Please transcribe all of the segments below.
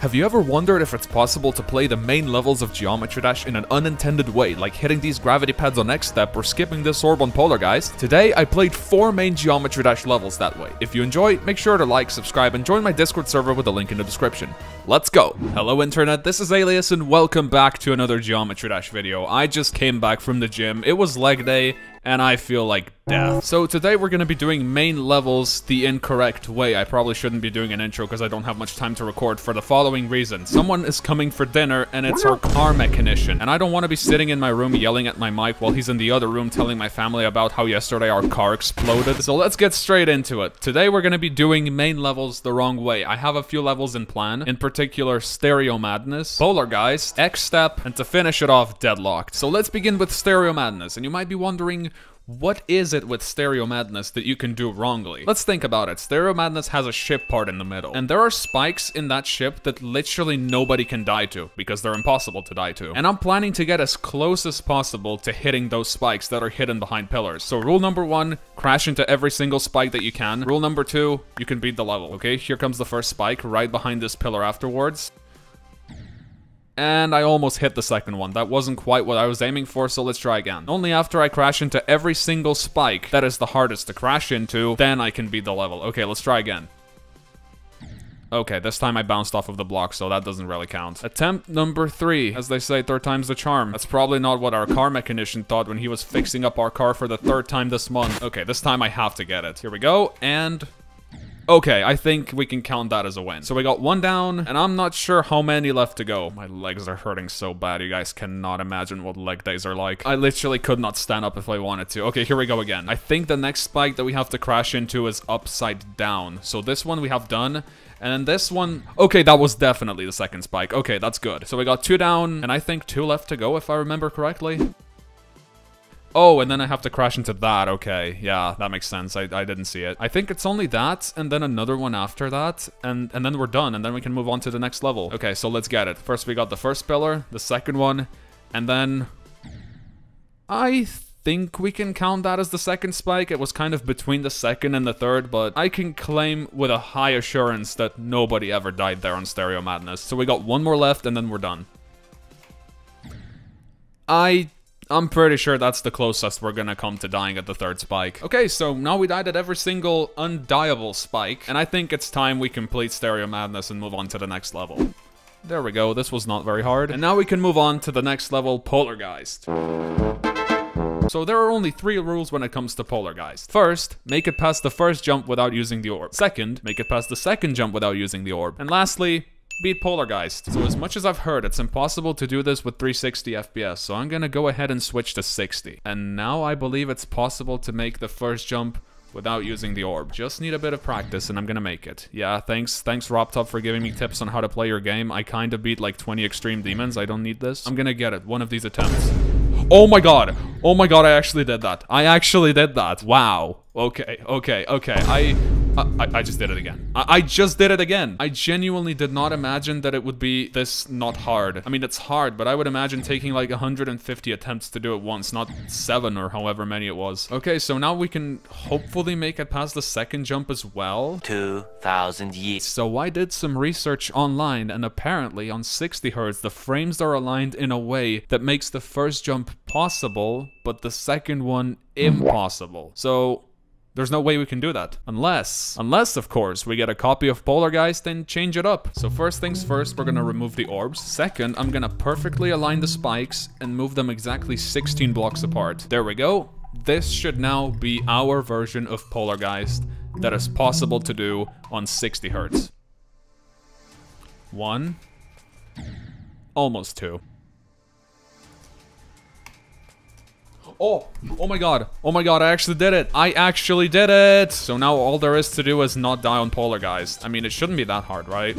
Have you ever wondered if it's possible to play the main levels of Geometry Dash in an unintended way, like hitting these gravity pads on X Step or skipping this orb on Polargeist? Today, I played 4 main Geometry Dash levels that way. If you enjoy, make sure to like, subscribe, and join my Discord server with a link in the description. Let's go! Hello internet, this is Alias and welcome back to another Geometry Dash video. I just came back from the gym, it was leg day, and I feel like death. So today we're going to be doing main levels the incorrect way. I probably shouldn't be doing an intro because I don't have much time to record for the following reason. Someone is coming for dinner and it's our car mechanician. And I don't want to be sitting in my room yelling at my mic while he's in the other room telling my family about how yesterday our car exploded. So let's get straight into it. Today we're going to be doing main levels the wrong way. I have a few levels in plan, in particular Stereo Madness, Polargeist, X-Step, and to finish it off, Deadlocked. So let's begin with Stereo Madness. And you might be wondering, what is it with Stereo Madness that you can do wrongly? Let's think about it. Stereo Madness has a ship part in the middle, and there are spikes in that ship that literally nobody can die to, because they're impossible to die to. And I'm planning to get as close as possible to hitting those spikes that are hidden behind pillars. So rule number one, crash into every single spike that you can. Rule number two, you can beat the level, okay? Here comes the first spike, right behind this pillar afterwards. And I almost hit the second one. That wasn't quite what I was aiming for, so let's try again. Only after I crash into every single spike that is the hardest to crash into, then I can beat the level. Okay, let's try again. Okay, this time I bounced off of the block, so that doesn't really count. Attempt number three. As they say, third time's the charm. That's probably not what our car mechanician thought when he was fixing up our car for the third time this month. Okay, this time I have to get it. Here we go, and... Okay, I think we can count that as a win. So we got one down, and I'm not sure how many left to go. My legs are hurting so bad, you guys cannot imagine what leg days are like. I literally could not stand up if I wanted to. Okay, here we go again. I think the next spike that we have to crash into is upside down. So this one we have done, and then this one... Okay, that was definitely the second spike. Okay, that's good. So we got two down, and I think two left to go, if I remember correctly. Oh, and then I have to crash into that. Okay, yeah, that makes sense. I, I didn't see it. I think it's only that, and then another one after that, and, and then we're done, and then we can move on to the next level. Okay, so let's get it. First we got the first pillar, the second one, and then... I think we can count that as the second spike. It was kind of between the second and the third, but I can claim with a high assurance that nobody ever died there on Stereo Madness. So we got one more left, and then we're done. I I'm pretty sure that's the closest we're gonna come to dying at the third spike. Okay, so now we died at every single undiable spike, and I think it's time we complete Stereo Madness and move on to the next level. There we go, this was not very hard. And now we can move on to the next level, Polargeist. So there are only three rules when it comes to Polargeist. First, make it past the first jump without using the orb. Second, make it past the second jump without using the orb. And lastly, beat Polargeist. So as much as I've heard, it's impossible to do this with 360 FPS, so I'm gonna go ahead and switch to 60. And now I believe it's possible to make the first jump without using the orb. Just need a bit of practice and I'm gonna make it. Yeah, thanks thanks RobTop for giving me tips on how to play your game. I kinda beat like 20 extreme demons, I don't need this. I'm gonna get it, one of these attempts. Oh my god! Oh my god, I actually did that. I actually did that. Wow. Okay, okay, okay. I I, I, just did it again. I, I, just did it again. I genuinely did not imagine that it would be this not hard. I mean, it's hard, but I would imagine taking like 150 attempts to do it once, not seven or however many it was. Okay, so now we can hopefully make it past the second jump as well. 2,000 years. So I did some research online, and apparently on 60 Hz, the frames are aligned in a way that makes the first jump possible, but the second one impossible. So there's no way we can do that. Unless, unless of course, we get a copy of Polargeist and change it up. So first things first, we're gonna remove the orbs. Second, I'm gonna perfectly align the spikes and move them exactly 16 blocks apart. There we go. This should now be our version of Polargeist that is possible to do on 60 hertz. One. Almost two. Oh, oh my god. Oh my god, I actually did it. I actually did it. So now all there is to do is not die on Polargeist. I mean, it shouldn't be that hard, right?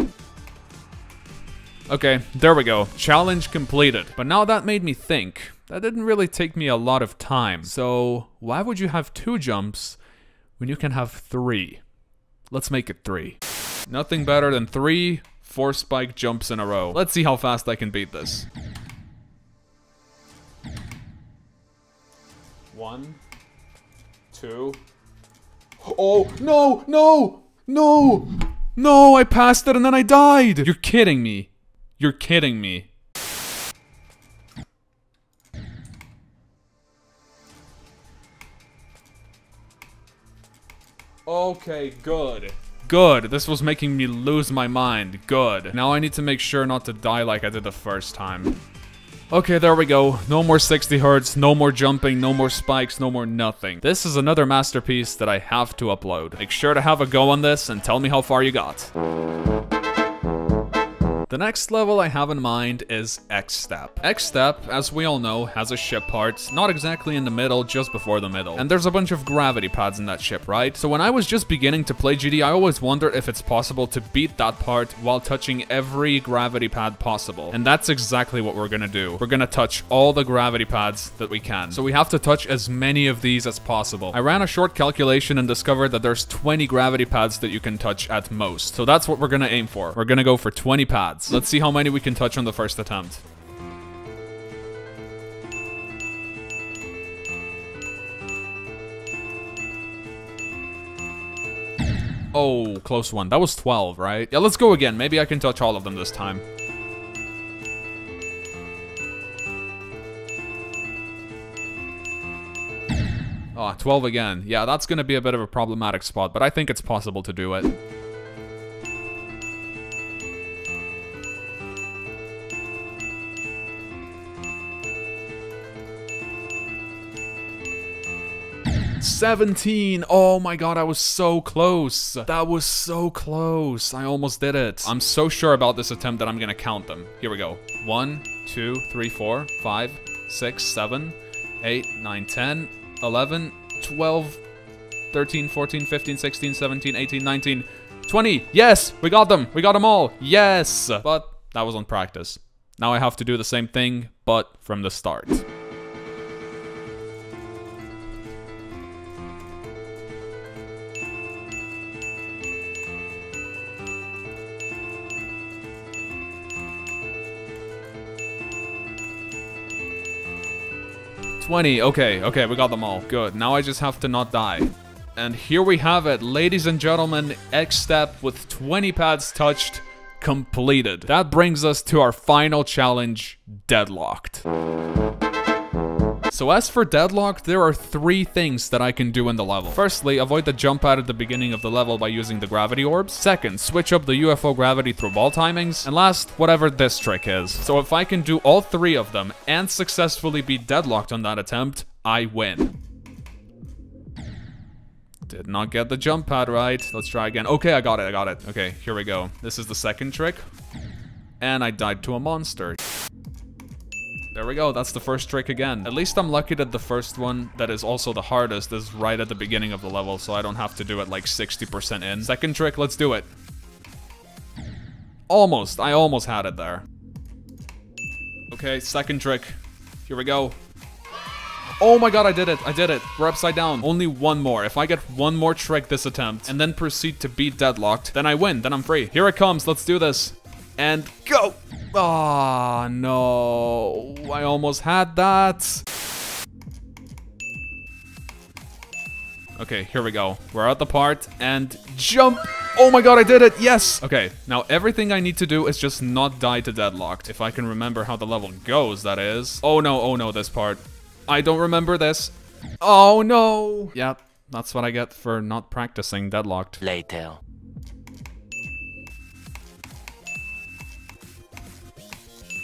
Okay, there we go. Challenge completed. But now that made me think. That didn't really take me a lot of time. So why would you have two jumps when you can have three? Let's make it three. Nothing better than three four spike jumps in a row. Let's see how fast I can beat this. One, two. Oh, no, no, no! No, I passed it and then I died! You're kidding me. You're kidding me. Okay, good. Good. This was making me lose my mind. Good. Now I need to make sure not to die like I did the first time. Okay, there we go. No more 60 hertz, no more jumping, no more spikes, no more nothing. This is another masterpiece that I have to upload. Make sure to have a go on this and tell me how far you got. The next level I have in mind is X-Step. X-Step, as we all know, has a ship part, not exactly in the middle, just before the middle. And there's a bunch of gravity pads in that ship, right? So when I was just beginning to play GD, I always wondered if it's possible to beat that part while touching every gravity pad possible. And that's exactly what we're gonna do. We're gonna touch all the gravity pads that we can. So we have to touch as many of these as possible. I ran a short calculation and discovered that there's 20 gravity pads that you can touch at most. So that's what we're gonna aim for. We're gonna go for 20 pads. Let's see how many we can touch on the first attempt. Oh, close one. That was 12, right? Yeah, let's go again. Maybe I can touch all of them this time. Oh, 12 again. Yeah, that's gonna be a bit of a problematic spot, but I think it's possible to do it. Seventeen! Oh my god, I was so close. That was so close. I almost did it. I'm so sure about this attempt that I'm gonna count them. Here we go. One, two, three, four, five, six, seven, eight, nine, ten, eleven, twelve, thirteen, fourteen, fifteen, sixteen, seventeen, eighteen, nineteen, twenty. Yes! We got them! We got them all! Yes! But that was on practice. Now I have to do the same thing, but from the start. Twenty. Okay, okay, we got them all. Good. Now I just have to not die. And here we have it, ladies and gentlemen, X-Step with 20 pads touched, completed. That brings us to our final challenge, Deadlocked. So as for Deadlocked, there are three things that I can do in the level. Firstly, avoid the jump pad at the beginning of the level by using the gravity orbs. Second, switch up the UFO gravity through ball timings. And last, whatever this trick is. So if I can do all three of them and successfully be deadlocked on that attempt, I win. Did not get the jump pad right. Let's try again. Okay, I got it, I got it. Okay, here we go. This is the second trick. And I died to a monster. There we go, that's the first trick again. At least I'm lucky that the first one, that is also the hardest, is right at the beginning of the level, so I don't have to do it like 60% in. Second trick, let's do it. Almost, I almost had it there. Okay, second trick. Here we go. Oh my god, I did it. I did it. We're upside down. Only one more. If I get one more trick this attempt and then proceed to beat deadlocked, then I win. Then I'm free. Here it comes. Let's do this. And go. Oh, no. I almost had that. Okay, here we go. We're at the part and jump. Oh my god, I did it! Yes! Okay, now everything I need to do is just not die to deadlocked. If I can remember how the level goes, that is. Oh no, oh no, this part. I don't remember this. Oh no! Yep, that's what I get for not practicing deadlocked. Later.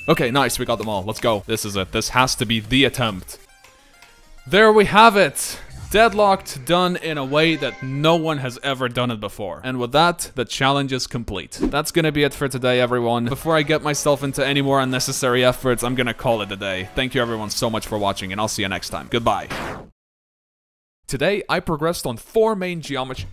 Okay, nice, we got them all. Let's go. This is it. This has to be the attempt. There we have it! Deadlocked, done in a way that no one has ever done it before. And with that, the challenge is complete. That's gonna be it for today, everyone. Before I get myself into any more unnecessary efforts, I'm gonna call it a day. Thank you everyone so much for watching, and I'll see you next time. Goodbye. Today, I progressed on four main geometry-